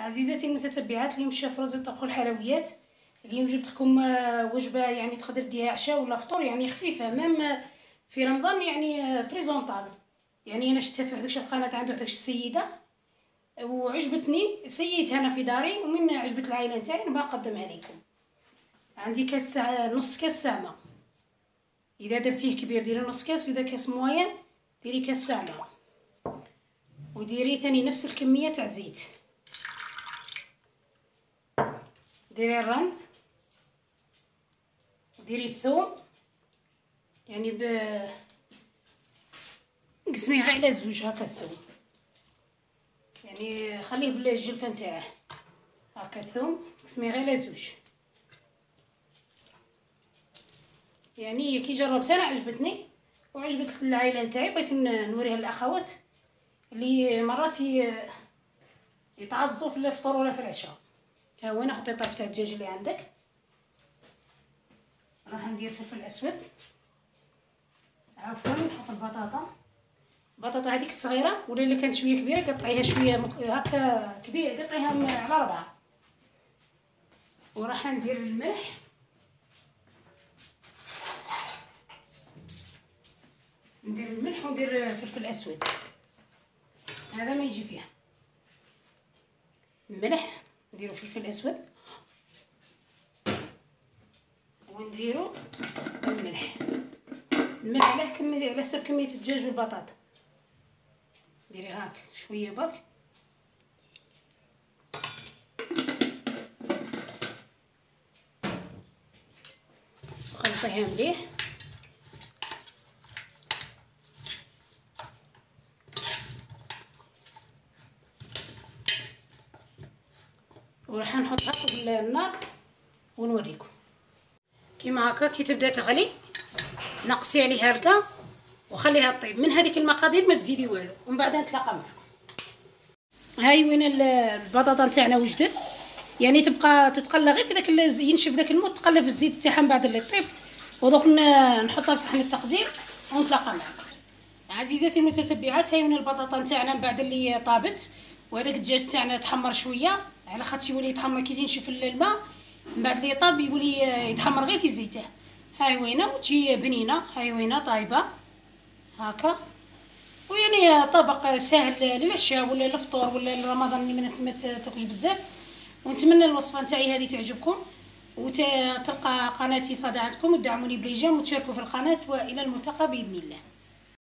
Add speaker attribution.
Speaker 1: عزيزاتي المتتبعات اليوم شاف روزي طبخ الحلويات. اليوم جبت لكم آه، وجبة يعني تقدر ديها عشاء ولا فطور يعني خفيفة même آه، في رمضان يعني présentable آه، يعني أنا شفتها في واحد القناة عند واحد السيدة. وعجبتني سيتها أنا في داري ومن عجبت العائلة نتاعي نبغى نقدمها لكم عندي كاس نص كاس سامة. إذا درتيه كبير ديري نص كاس وإذا كاس moyen ديري كاس سامة. وديري ثاني نفس الكمية تاع زيت. ديري الرند وديري الثوم. يعني ب قسميه غير على زوج هكا الثوم. يعني خليه بالجلفه نتاعه. هكا الثوم. قسميه غير على زوج يعني كي جربتها أنا عجبتني وعجبت العائلة نتاعي بغيت نوريها للأخوات اللي مرات يتعزوا في الفطور ولا في العشاء. ها هو أنا حطيت طرف تاع الدجاج اللي عندك؟ راح ندير فلفل أسود. عفوا نحط البطاطا. البطاطا هذيك الصغيرة ولا اللي كانت شوية كبيرة قطعيها شوية هكا كبيرة قطعيها على ربعة. وراح ندير الملح. ندير الملح وندير فلفل أسود. هذا ما يجي فيها. الملح. نديرو فلفل أسود. ونديرو الملح. الملح على كمية على حسب كمية الدجاج والبطاطا. ديري هاك شوية برك. خلطيها مليح. وراح نحطها فوق النار ونوريكم. كيما هكا كي تبدأ تغلي نقصي عليها الغاز وخليها طيب من هذيك المقادير ما تزيدي والو. ومن بعد نتلاقى معكم. هاي وين البطاطا نتاعنا وجدت. يعني تبقى تتقلى غير في داك ينشف داك الماء تقلى في الزيت تاعها من بعد اللي طيب ودوك نحطها في صحن التقديم ونتلاقى معكم. عزيزاتي المتتبعات هاي من البطاطا نتاعنا من بعد اللي طابت. وهذاك الدجاج تاعنا تحمر شوية على خاطر يولي يتحمر كي تنشف الماء من بعد لي طاب يولي يتحمر غير في زيته. هاي وينه؟ وتجي بنينة هاي وينه؟ طايبة. هكا. ويعني طبق سهل للعشاء ولا للفطور ولا لرمضان اللي ما تاكلش بزاف. ونتمنى الوصفة نتاعي هذه تعجبكم. وتلقى قناتي صدى عندكم ودعموني بليجام وتشاركوا في القناة وإلى الملتقى بإذن الله.